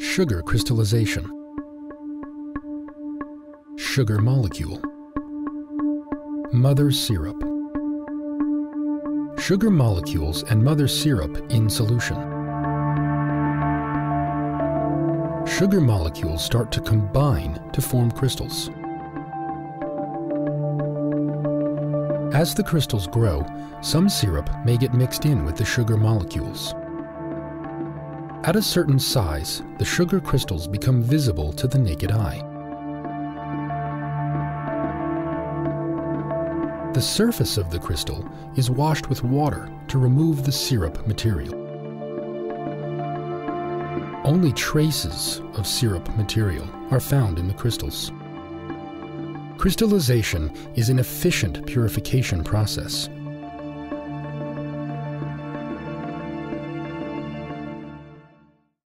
Sugar crystallization. Sugar molecule. Mother syrup. Sugar molecules and mother syrup in solution. Sugar molecules start to combine to form crystals. As the crystals grow, some syrup may get mixed in with the sugar molecules. At a certain size, the sugar crystals become visible to the naked eye. The surface of the crystal is washed with water to remove the syrup material. Only traces of syrup material are found in the crystals. Crystallization is an efficient purification process